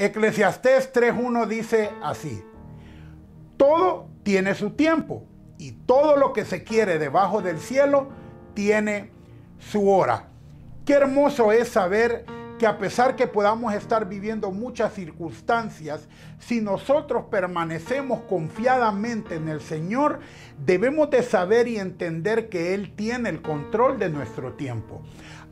Eclesiastés 3.1 dice así, todo tiene su tiempo y todo lo que se quiere debajo del cielo tiene su hora. Qué hermoso es saber que a pesar que podamos estar viviendo muchas circunstancias, si nosotros permanecemos confiadamente en el Señor, debemos de saber y entender que Él tiene el control de nuestro tiempo.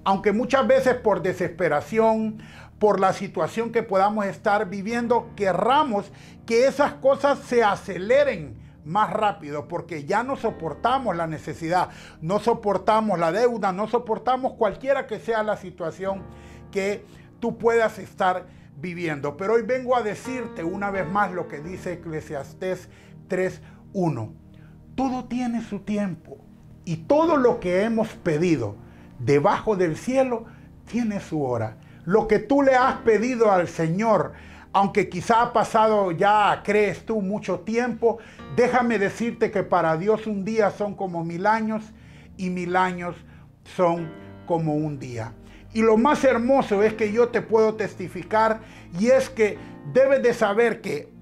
Aunque muchas veces por desesperación, por la situación que podamos estar viviendo, querramos que esas cosas se aceleren más rápido porque ya no soportamos la necesidad, no soportamos la deuda, no soportamos cualquiera que sea la situación que tú puedas estar viviendo. Pero hoy vengo a decirte una vez más lo que dice Eclesiastés 3.1. Todo tiene su tiempo y todo lo que hemos pedido debajo del cielo tiene su hora. Lo que tú le has pedido al Señor, aunque quizá ha pasado ya, crees tú, mucho tiempo, déjame decirte que para Dios un día son como mil años y mil años son como un día. Y lo más hermoso es que yo te puedo testificar y es que debes de saber que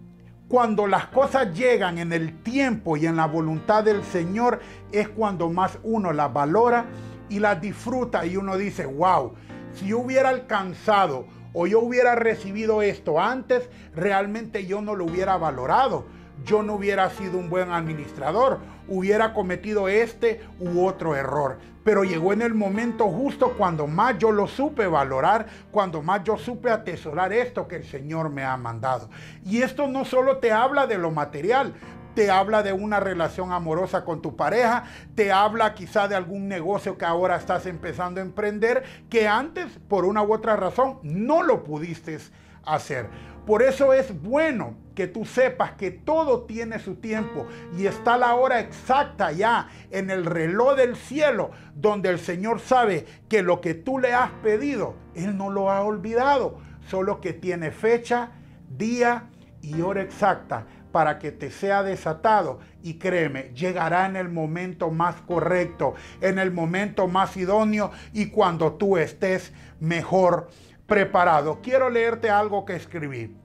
cuando las cosas llegan en el tiempo y en la voluntad del Señor es cuando más uno las valora y las disfruta y uno dice, wow, si yo hubiera alcanzado o yo hubiera recibido esto antes, realmente yo no lo hubiera valorado. Yo no hubiera sido un buen administrador, hubiera cometido este u otro error. Pero llegó en el momento justo cuando más yo lo supe valorar, cuando más yo supe atesorar esto que el Señor me ha mandado. Y esto no solo te habla de lo material, te habla de una relación amorosa con tu pareja, te habla quizá de algún negocio que ahora estás empezando a emprender que antes por una u otra razón no lo pudiste hacer. Por eso es bueno que tú sepas que todo tiene su tiempo y está la hora exacta ya en el reloj del cielo donde el Señor sabe que lo que tú le has pedido, Él no lo ha olvidado, solo que tiene fecha, día y hora exacta para que te sea desatado. Y créeme, llegará en el momento más correcto, en el momento más idóneo y cuando tú estés mejor preparado. Quiero leerte algo que escribí.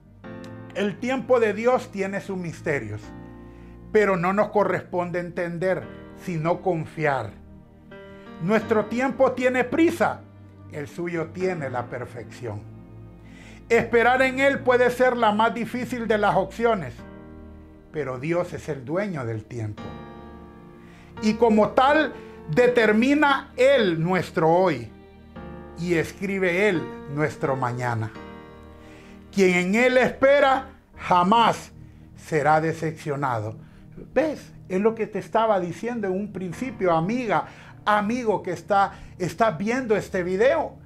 El tiempo de Dios tiene sus misterios, pero no nos corresponde entender, sino confiar. Nuestro tiempo tiene prisa, el suyo tiene la perfección. Esperar en Él puede ser la más difícil de las opciones pero Dios es el dueño del tiempo. Y como tal, determina Él nuestro hoy y escribe Él nuestro mañana. Quien en Él espera jamás será decepcionado. ¿Ves? Es lo que te estaba diciendo en un principio, amiga, amigo que está, está viendo este video.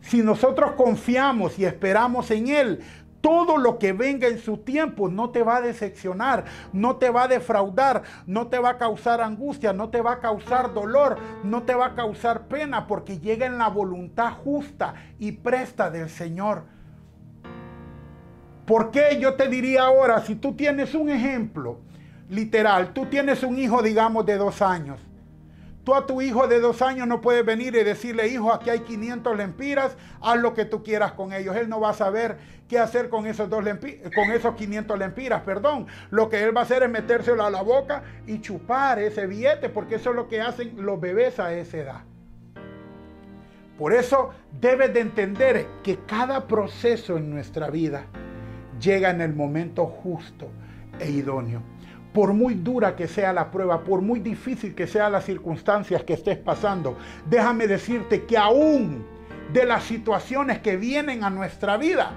Si nosotros confiamos y esperamos en Él, todo lo que venga en su tiempo no te va a decepcionar, no te va a defraudar, no te va a causar angustia, no te va a causar dolor, no te va a causar pena, porque llega en la voluntad justa y presta del Señor. ¿Por qué yo te diría ahora, si tú tienes un ejemplo literal, tú tienes un hijo, digamos, de dos años, Tú a tu hijo de dos años no puedes venir y decirle, hijo, aquí hay 500 lempiras, haz lo que tú quieras con ellos. Él no va a saber qué hacer con esos, dos con esos 500 lempiras, perdón. Lo que él va a hacer es metérselo a la boca y chupar ese billete, porque eso es lo que hacen los bebés a esa edad. Por eso debes de entender que cada proceso en nuestra vida llega en el momento justo e idóneo por muy dura que sea la prueba, por muy difícil que sean las circunstancias que estés pasando, déjame decirte que aún de las situaciones que vienen a nuestra vida,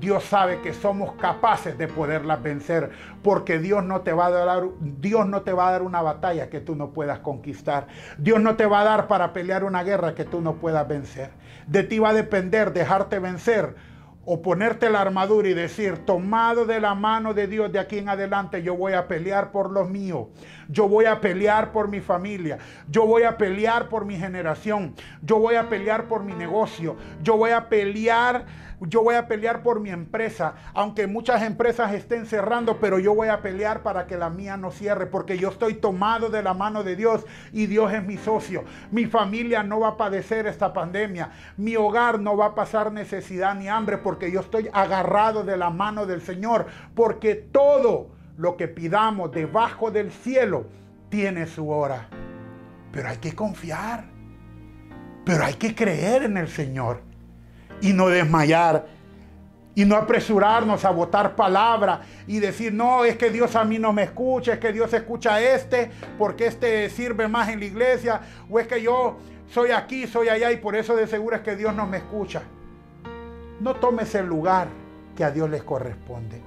Dios sabe que somos capaces de poderlas vencer, porque Dios no te va a dar Dios no te va a dar una batalla que tú no puedas conquistar. Dios no te va a dar para pelear una guerra que tú no puedas vencer. De ti va a depender dejarte vencer o ponerte la armadura y decir, tomado de la mano de Dios de aquí en adelante, yo voy a pelear por los míos, yo voy a pelear por mi familia, yo voy a pelear por mi generación, yo voy a pelear por mi negocio, yo voy a pelear yo voy a pelear por mi empresa, aunque muchas empresas estén cerrando, pero yo voy a pelear para que la mía no cierre, porque yo estoy tomado de la mano de Dios y Dios es mi socio. Mi familia no va a padecer esta pandemia, mi hogar no va a pasar necesidad ni hambre, porque yo estoy agarrado de la mano del Señor, porque todo lo que pidamos debajo del cielo tiene su hora. Pero hay que confiar. Pero hay que creer en el Señor y no desmayar y no apresurarnos a votar palabra y decir, no, es que Dios a mí no me escucha, es que Dios escucha a este porque este sirve más en la iglesia, o es que yo soy aquí, soy allá y por eso de seguro es que Dios no me escucha. No tomes el lugar que a Dios les corresponde.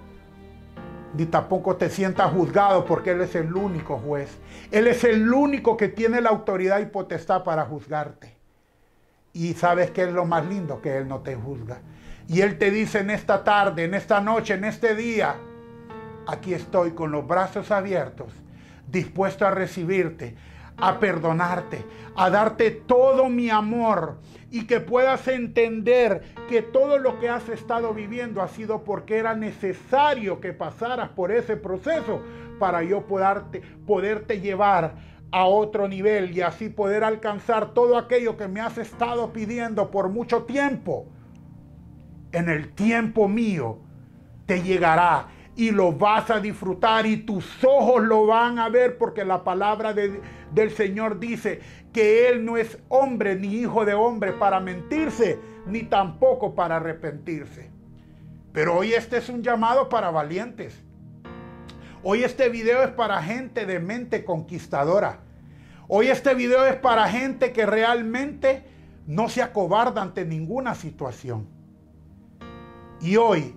Ni tampoco te sientas juzgado porque Él es el único juez. Él es el único que tiene la autoridad y potestad para juzgarte. Y sabes que es lo más lindo, que Él no te juzga. Y Él te dice en esta tarde, en esta noche, en este día, aquí estoy con los brazos abiertos, dispuesto a recibirte, a perdonarte, a darte todo mi amor y que puedas entender que todo lo que has estado viviendo ha sido porque era necesario que pasaras por ese proceso para yo poderte, poderte llevar a otro nivel y así poder alcanzar todo aquello que me has estado pidiendo por mucho tiempo. En el tiempo mío te llegará y lo vas a disfrutar y tus ojos lo van a ver porque la palabra del Señor dice que Él no es hombre ni hijo de hombre para mentirse ni tampoco para arrepentirse. Pero hoy este es un llamado para valientes. Hoy este video es para gente de mente conquistadora. Hoy este video es para gente que realmente no se acobarda ante ninguna situación. Y hoy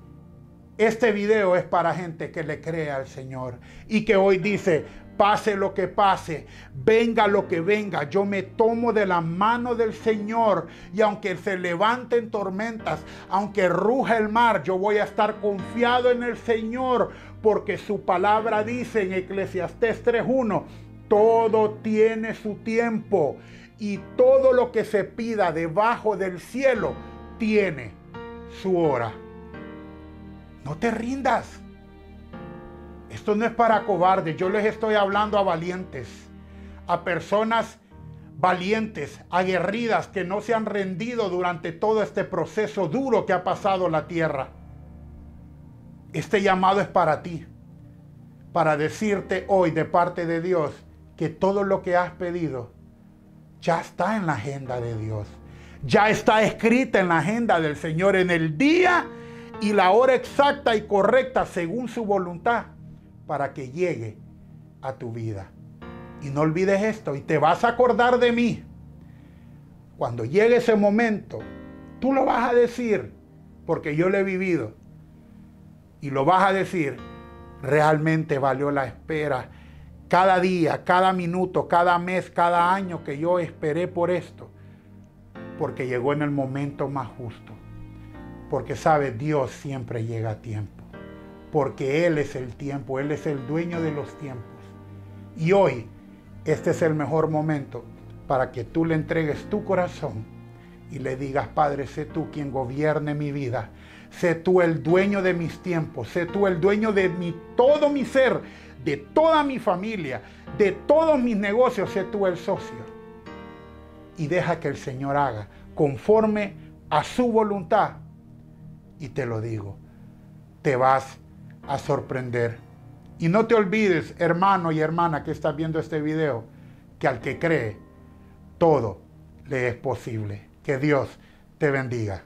este video es para gente que le cree al Señor y que hoy dice, pase lo que pase, venga lo que venga, yo me tomo de la mano del Señor y aunque se levanten tormentas, aunque ruja el mar, yo voy a estar confiado en el Señor porque su palabra dice en Eclesiastés 3.1, todo tiene su tiempo y todo lo que se pida debajo del cielo tiene su hora. No te rindas. Esto no es para cobardes, yo les estoy hablando a valientes, a personas valientes, aguerridas, que no se han rendido durante todo este proceso duro que ha pasado la tierra. Este llamado es para ti, para decirte hoy de parte de Dios que todo lo que has pedido ya está en la agenda de Dios, ya está escrita en la agenda del Señor en el día y la hora exacta y correcta según su voluntad para que llegue a tu vida. Y no olvides esto, y te vas a acordar de mí. Cuando llegue ese momento, tú lo vas a decir, porque yo lo he vivido. Y lo vas a decir, realmente valió la espera. Cada día, cada minuto, cada mes, cada año que yo esperé por esto, porque llegó en el momento más justo. Porque sabe, Dios siempre llega a tiempo porque Él es el tiempo, Él es el dueño de los tiempos. Y hoy, este es el mejor momento para que tú le entregues tu corazón y le digas, Padre, sé tú quien gobierne mi vida, sé tú el dueño de mis tiempos, sé tú el dueño de mi, todo mi ser, de toda mi familia, de todos mis negocios, sé tú el socio. Y deja que el Señor haga conforme a su voluntad. Y te lo digo, te vas a sorprender. Y no te olvides, hermano y hermana que estás viendo este video, que al que cree, todo le es posible. Que Dios te bendiga.